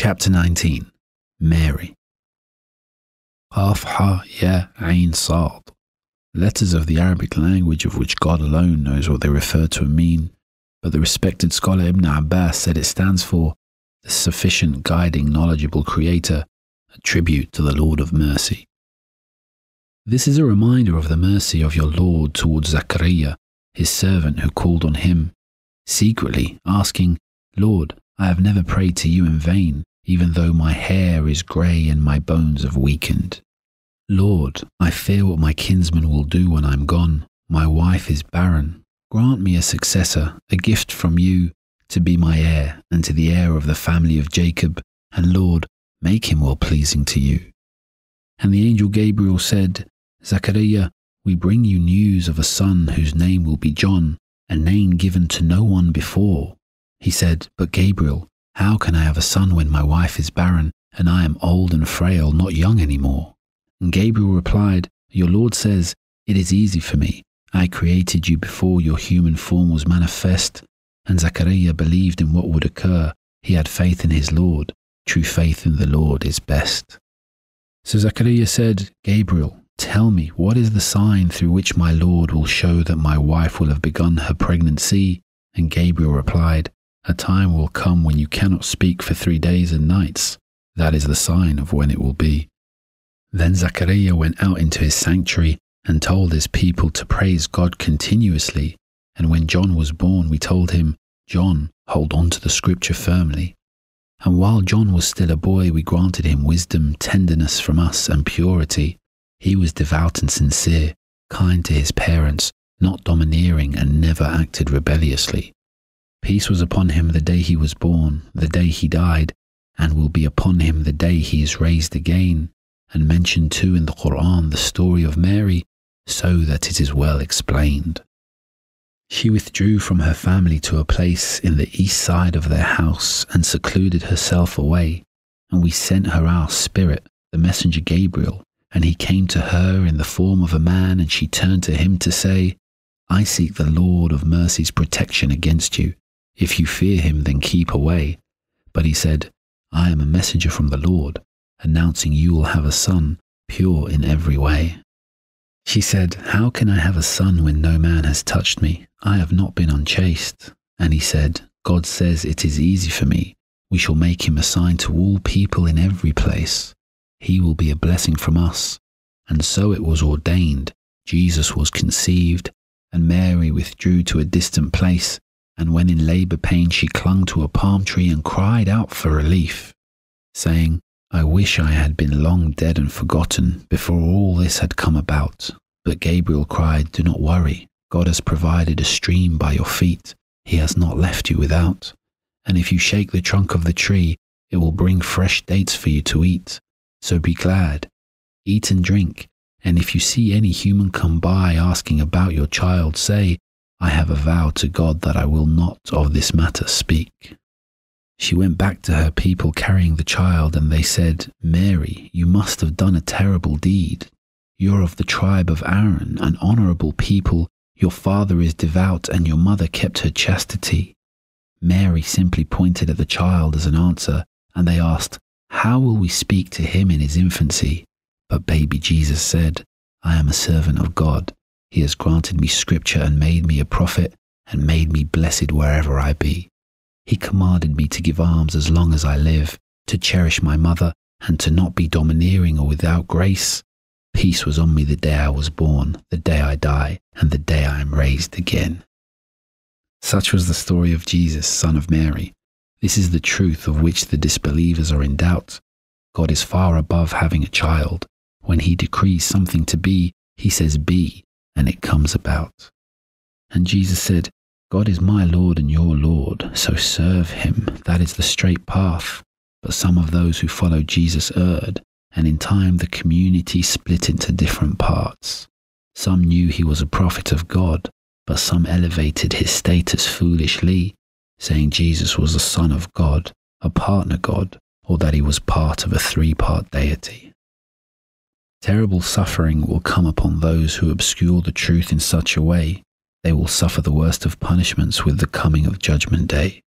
Chapter 19 Mary Qaf Ha Ya Ain Sad Letters of the Arabic language of which God alone knows what they refer to and mean, but the respected scholar Ibn Abbas said it stands for the sufficient guiding knowledgeable creator, a tribute to the Lord of mercy. This is a reminder of the mercy of your Lord towards Zachariah, his servant who called on him, secretly asking, Lord, I have never prayed to you in vain, even though my hair is grey and my bones have weakened. Lord, I fear what my kinsmen will do when I'm gone. My wife is barren. Grant me a successor, a gift from you, to be my heir and to the heir of the family of Jacob, and Lord, make him well pleasing to you. And the angel Gabriel said, Zachariah, we bring you news of a son whose name will be John, a name given to no one before. He said, But Gabriel, how can I have a son when my wife is barren, and I am old and frail, not young any more? And Gabriel replied, Your Lord says, It is easy for me. I created you before your human form was manifest. And Zachariah believed in what would occur. He had faith in his Lord. True faith in the Lord is best. So Zachariah said, Gabriel, tell me, what is the sign through which my Lord will show that my wife will have begun her pregnancy? And Gabriel replied, a time will come when you cannot speak for three days and nights. That is the sign of when it will be. Then Zachariah went out into his sanctuary and told his people to praise God continuously. And when John was born, we told him, John, hold on to the scripture firmly. And while John was still a boy, we granted him wisdom, tenderness from us, and purity. He was devout and sincere, kind to his parents, not domineering, and never acted rebelliously. Peace was upon him the day he was born, the day he died, and will be upon him the day he is raised again, and mentioned too in the Quran the story of Mary, so that it is well explained. She withdrew from her family to a place in the east side of their house and secluded herself away, and we sent her our spirit, the messenger Gabriel, and he came to her in the form of a man, and she turned to him to say, I seek the Lord of mercy's protection against you if you fear him, then keep away. But he said, I am a messenger from the Lord, announcing you will have a son, pure in every way. She said, How can I have a son when no man has touched me? I have not been unchaste. And he said, God says it is easy for me. We shall make him a sign to all people in every place. He will be a blessing from us. And so it was ordained. Jesus was conceived, and Mary withdrew to a distant place and when in labour pain she clung to a palm tree and cried out for relief, saying, I wish I had been long dead and forgotten before all this had come about. But Gabriel cried, Do not worry. God has provided a stream by your feet. He has not left you without. And if you shake the trunk of the tree, it will bring fresh dates for you to eat. So be glad. Eat and drink. And if you see any human come by asking about your child, say, I have a vow to God that I will not of this matter speak. She went back to her people carrying the child, and they said, Mary, you must have done a terrible deed. You're of the tribe of Aaron, an honorable people. Your father is devout, and your mother kept her chastity. Mary simply pointed at the child as an answer, and they asked, How will we speak to him in his infancy? But baby Jesus said, I am a servant of God. He has granted me scripture and made me a prophet and made me blessed wherever I be. He commanded me to give alms as long as I live, to cherish my mother, and to not be domineering or without grace. Peace was on me the day I was born, the day I die, and the day I am raised again. Such was the story of Jesus, son of Mary. This is the truth of which the disbelievers are in doubt. God is far above having a child. When he decrees something to be, he says be, and it comes about. And Jesus said, God is my Lord and your Lord, so serve him. That is the straight path. But some of those who followed Jesus erred, and in time the community split into different parts. Some knew he was a prophet of God, but some elevated his status foolishly, saying Jesus was the Son of God, a partner God, or that he was part of a three part deity. Terrible suffering will come upon those who obscure the truth in such a way. They will suffer the worst of punishments with the coming of Judgment Day.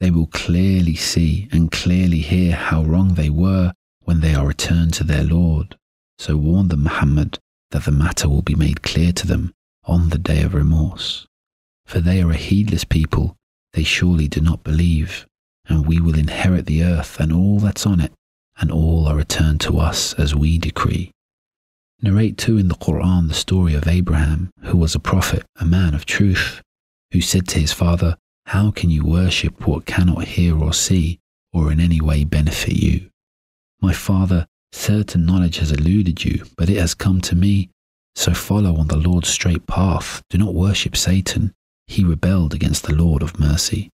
they will clearly see and clearly hear how wrong they were when they are returned to their Lord. So warn them, Muhammad, that the matter will be made clear to them on the day of remorse. For they are a heedless people, they surely do not believe, and we will inherit the earth and all that's on it, and all are returned to us as we decree. Narrate too in the Quran the story of Abraham, who was a prophet, a man of truth, who said to his father, How can you worship what cannot hear or see, or in any way benefit you? My father, certain knowledge has eluded you, but it has come to me. So follow on the Lord's straight path. Do not worship Satan. He rebelled against the Lord of mercy.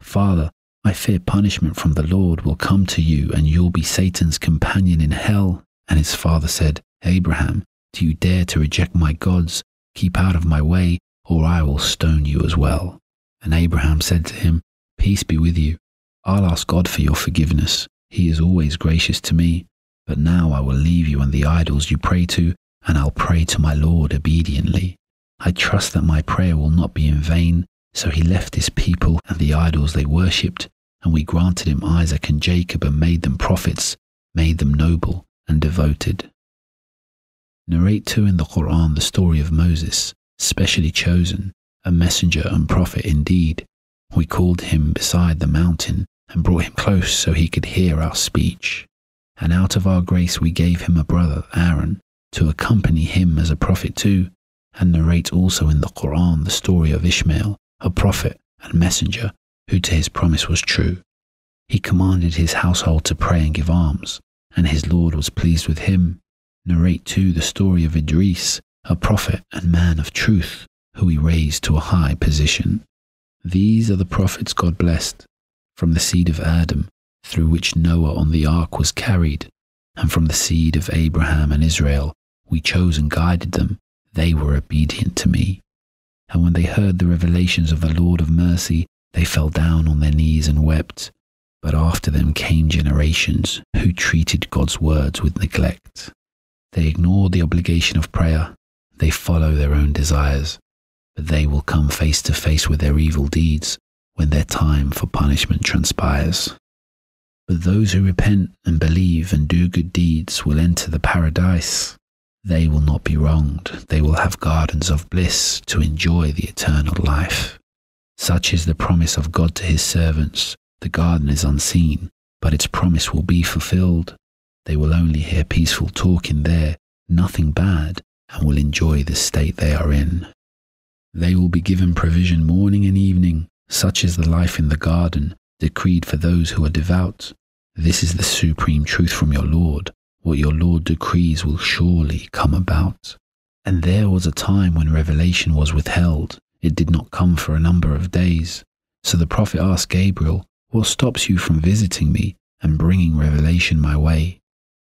Father, I fear punishment from the Lord will come to you, and you'll be Satan's companion in hell. And his father said, Abraham, do you dare to reject my gods? Keep out of my way, or I will stone you as well. And Abraham said to him, Peace be with you. I'll ask God for your forgiveness. He is always gracious to me. But now I will leave you and the idols you pray to, and I'll pray to my Lord obediently. I trust that my prayer will not be in vain. So he left his people and the idols they worshipped, and we granted him Isaac and Jacob and made them prophets, made them noble and devoted. Narrate too in the Quran the story of Moses, specially chosen, a messenger and prophet indeed. We called him beside the mountain and brought him close so he could hear our speech. And out of our grace we gave him a brother, Aaron, to accompany him as a prophet too, and narrate also in the Quran the story of Ishmael, a prophet and messenger who to his promise was true. He commanded his household to pray and give alms, and his Lord was pleased with him. Narrate too the story of Idris, a prophet and man of truth, who he raised to a high position. These are the prophets God blessed, from the seed of Adam, through which Noah on the ark was carried, and from the seed of Abraham and Israel, we chose and guided them, they were obedient to me. And when they heard the revelations of the Lord of mercy, they fell down on their knees and wept. But after them came generations who treated God's words with neglect. They ignore the obligation of prayer, they follow their own desires, but they will come face to face with their evil deeds when their time for punishment transpires. But those who repent and believe and do good deeds will enter the paradise. They will not be wronged, they will have gardens of bliss to enjoy the eternal life. Such is the promise of God to his servants. The garden is unseen, but its promise will be fulfilled. They will only hear peaceful talk in there, nothing bad, and will enjoy the state they are in. They will be given provision morning and evening, such is the life in the garden, decreed for those who are devout. This is the supreme truth from your Lord. What your Lord decrees will surely come about. And there was a time when revelation was withheld. It did not come for a number of days. So the prophet asked Gabriel, What stops you from visiting me and bringing revelation my way?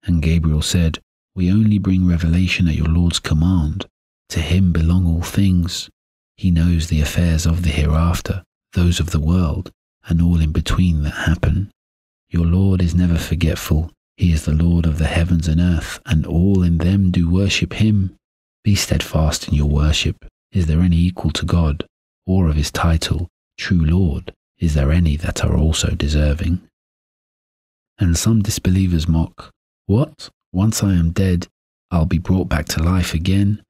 And Gabriel said, We only bring revelation at your Lord's command. To him belong all things. He knows the affairs of the hereafter, those of the world, and all in between that happen. Your Lord is never forgetful. He is the Lord of the heavens and earth, and all in them do worship him. Be steadfast in your worship. Is there any equal to God, or of his title, true Lord? Is there any that are also deserving? And some disbelievers mock, What? Once I am dead, I'll be brought back to life again?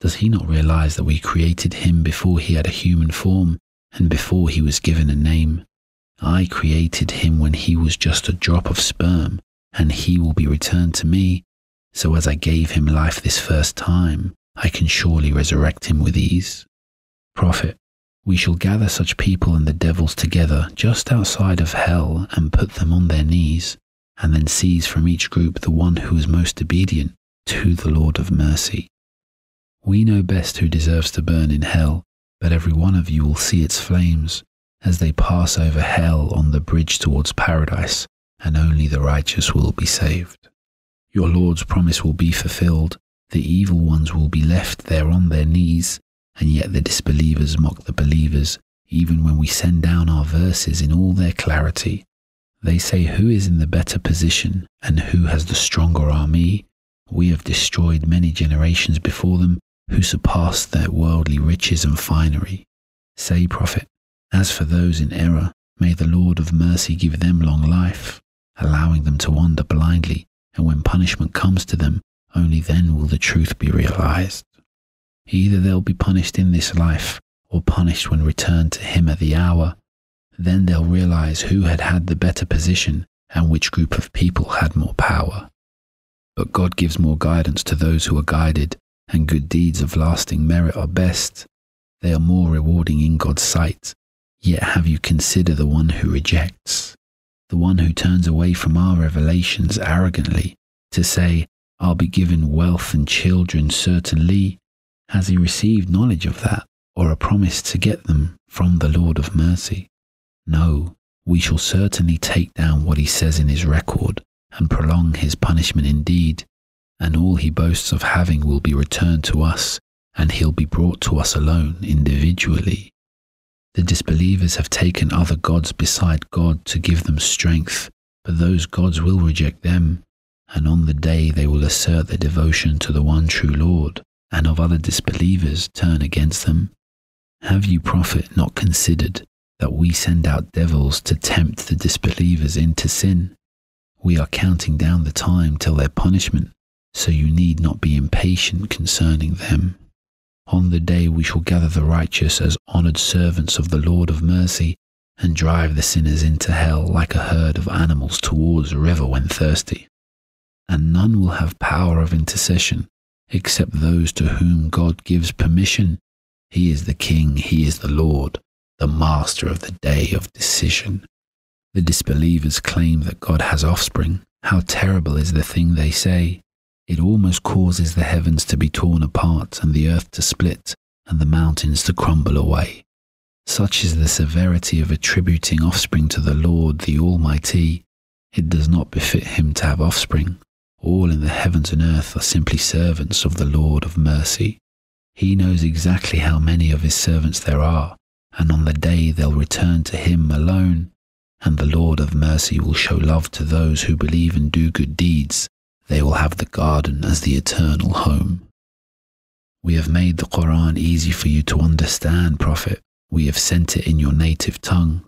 Does he not realize that we created him before he had a human form and before he was given a name? I created him when he was just a drop of sperm, and he will be returned to me. So as I gave him life this first time, I can surely resurrect him with ease. Prophet, we shall gather such people and the devils together just outside of hell and put them on their knees, and then seize from each group the one who is most obedient to the Lord of mercy. We know best who deserves to burn in hell, but every one of you will see its flames as they pass over hell on the bridge towards paradise, and only the righteous will be saved. Your Lord's promise will be fulfilled the evil ones will be left there on their knees, and yet the disbelievers mock the believers, even when we send down our verses in all their clarity. They say, Who is in the better position, and who has the stronger army? We have destroyed many generations before them who surpassed their worldly riches and finery. Say, Prophet, as for those in error, May the Lord of mercy give them long life, allowing them to wander blindly, and when punishment comes to them, only then will the truth be realized. Either they'll be punished in this life, or punished when returned to Him at the hour. Then they'll realize who had had the better position and which group of people had more power. But God gives more guidance to those who are guided, and good deeds of lasting merit are best. They are more rewarding in God's sight. Yet have you considered the one who rejects, the one who turns away from our revelations arrogantly to say, I'll be given wealth and children certainly? Has he received knowledge of that, or a promise to get them from the Lord of mercy? No, we shall certainly take down what he says in his record and prolong his punishment indeed, and all he boasts of having will be returned to us, and he'll be brought to us alone individually. The disbelievers have taken other gods beside God to give them strength, but those gods will reject them, and on the day they will assert their devotion to the one true Lord, and of other disbelievers turn against them. Have you, prophet, not considered that we send out devils to tempt the disbelievers into sin? We are counting down the time till their punishment, so you need not be impatient concerning them. On the day we shall gather the righteous as honoured servants of the Lord of mercy, and drive the sinners into hell like a herd of animals towards a river when thirsty. And none will have power of intercession except those to whom God gives permission. He is the King, He is the Lord, the Master of the day of decision. The disbelievers claim that God has offspring. How terrible is the thing they say! It almost causes the heavens to be torn apart and the earth to split and the mountains to crumble away. Such is the severity of attributing offspring to the Lord the Almighty. It does not befit him to have offspring. All in the heavens and earth are simply servants of the Lord of mercy. He knows exactly how many of his servants there are, and on the day they'll return to him alone, and the Lord of mercy will show love to those who believe and do good deeds they will have the garden as the eternal home. We have made the Quran easy for you to understand, Prophet. We have sent it in your native tongue,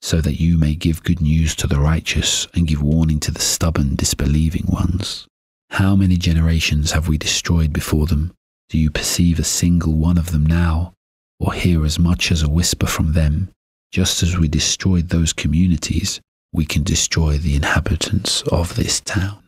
so that you may give good news to the righteous and give warning to the stubborn, disbelieving ones. How many generations have we destroyed before them? Do you perceive a single one of them now, or hear as much as a whisper from them? Just as we destroyed those communities, we can destroy the inhabitants of this town.